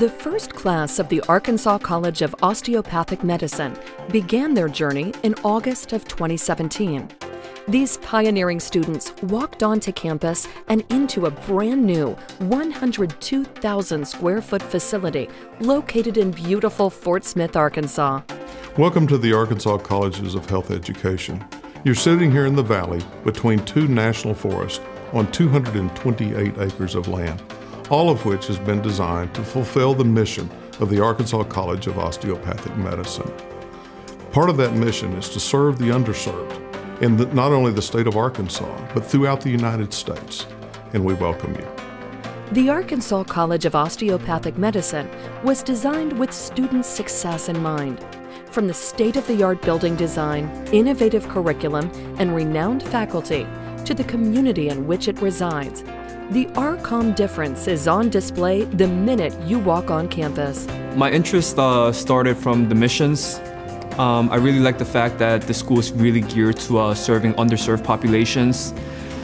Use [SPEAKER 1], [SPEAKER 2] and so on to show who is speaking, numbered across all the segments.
[SPEAKER 1] The first class of the Arkansas College of Osteopathic Medicine began their journey in August of 2017. These pioneering students walked onto campus and into a brand new 102,000 square foot facility located in beautiful Fort Smith, Arkansas.
[SPEAKER 2] Welcome to the Arkansas Colleges of Health Education. You're sitting here in the valley between two national forests on 228 acres of land all of which has been designed to fulfill the mission of the Arkansas College of Osteopathic Medicine. Part of that mission is to serve the underserved in the, not only the state of Arkansas, but throughout the United States, and we welcome you.
[SPEAKER 1] The Arkansas College of Osteopathic Medicine was designed with student success in mind. From the state of the art building design, innovative curriculum, and renowned faculty, to the community in which it resides, the ARCOM difference is on display the minute you walk on campus.
[SPEAKER 3] My interest uh, started from the missions. Um, I really like the fact that the school is really geared to uh, serving underserved populations.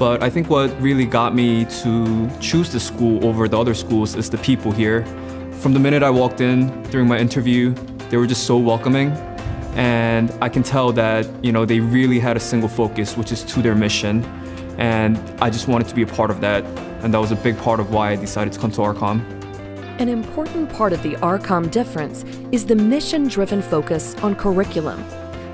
[SPEAKER 3] But I think what really got me to choose the school over the other schools is the people here. From the minute I walked in during my interview, they were just so welcoming. And I can tell that, you know, they really had a single focus, which is to their mission. And I just wanted to be a part of that and that was a big part of why I decided to come to ARCOM.
[SPEAKER 1] An important part of the ARCOM difference is the mission-driven focus on curriculum.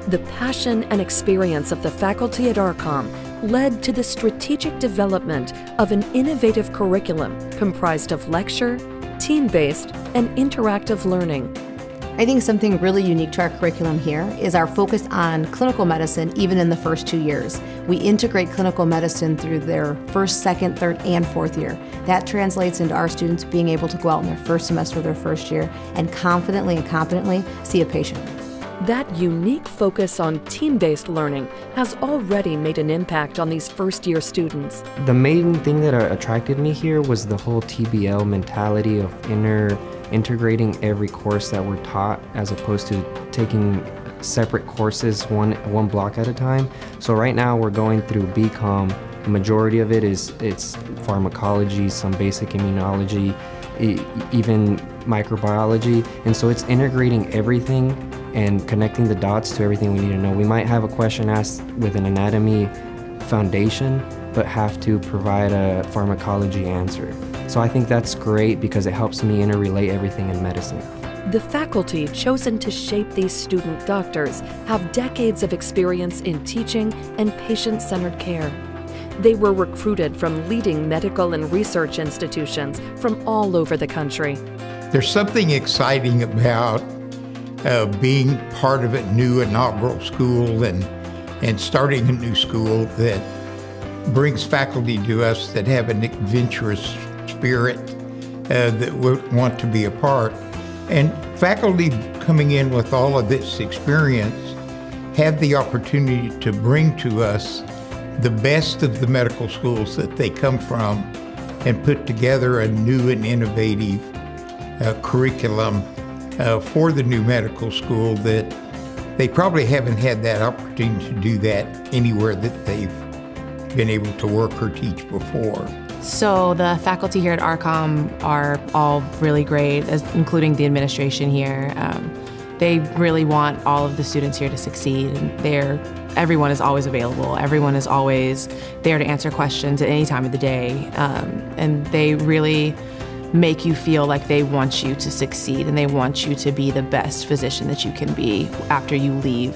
[SPEAKER 1] The passion and experience of the faculty at ARCOM led to the strategic development of an innovative curriculum comprised of lecture, team-based, and interactive learning.
[SPEAKER 4] I think something really unique to our curriculum here is our focus on clinical medicine even in the first two years. We integrate clinical medicine through their first, second, third, and fourth year. That translates into our students being able to go out in their first semester of their first year and confidently and competently see a patient.
[SPEAKER 1] That unique focus on team based learning has already made an impact on these first year students.
[SPEAKER 5] The main thing that attracted me here was the whole TBL mentality of inner integrating every course that we're taught as opposed to taking separate courses one one block at a time. So right now we're going through BCom. The majority of it is it's pharmacology, some basic immunology, even microbiology, and so it's integrating everything and connecting the dots to everything we need to know. We might have a question asked with an anatomy foundation, but have to provide a pharmacology answer. So I think that's great because it helps me interrelate everything in medicine.
[SPEAKER 1] The faculty chosen to shape these student doctors have decades of experience in teaching and patient centered care. They were recruited from leading medical and research institutions from all over the country.
[SPEAKER 6] There's something exciting about uh, being part of a new inaugural school and, and starting a new school that brings faculty to us that have an adventurous spirit uh, that would want to be a part. And faculty coming in with all of this experience have the opportunity to bring to us the best of the medical schools that they come from and put together a new and innovative uh, curriculum uh, for the new medical school that they probably haven't had that opportunity to do that anywhere that they've been able to work or teach before.
[SPEAKER 7] So the faculty here at ARCOM are all really great, including the administration here. Um, they really want all of the students here to succeed, they're everyone is always available. Everyone is always there to answer questions at any time of the day, um, and they really make you feel like they want you to succeed and they want you to be the best physician that you can be after you leave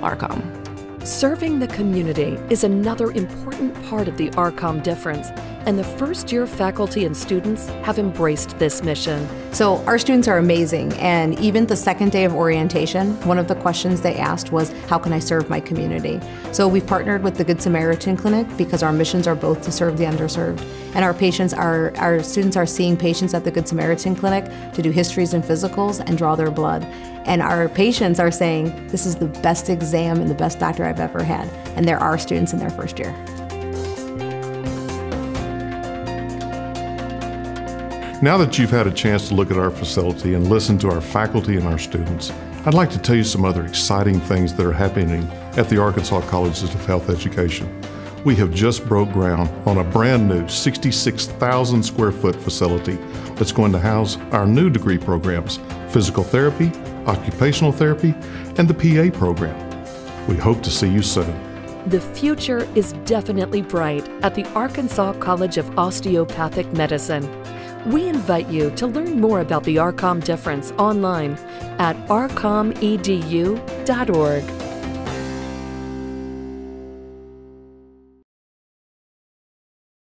[SPEAKER 7] ARCOM.
[SPEAKER 1] Serving the community is another important part of the ARCOM difference and the first year faculty and students have embraced this mission.
[SPEAKER 4] So, our students are amazing, and even the second day of orientation, one of the questions they asked was, How can I serve my community? So, we've partnered with the Good Samaritan Clinic because our missions are both to serve the underserved, and our patients are, our students are seeing patients at the Good Samaritan Clinic to do histories and physicals and draw their blood. And our patients are saying, This is the best exam and the best doctor I've ever had. And there are students in their first year.
[SPEAKER 2] Now that you've had a chance to look at our facility and listen to our faculty and our students, I'd like to tell you some other exciting things that are happening at the Arkansas Colleges of Health Education. We have just broke ground on a brand new 66,000 square foot facility that's going to house our new degree programs, physical therapy, occupational therapy, and the PA program. We hope to see you soon.
[SPEAKER 1] The future is definitely bright at the Arkansas College of Osteopathic Medicine. We invite you to learn more about the ARCOM difference online at arcomedu.org.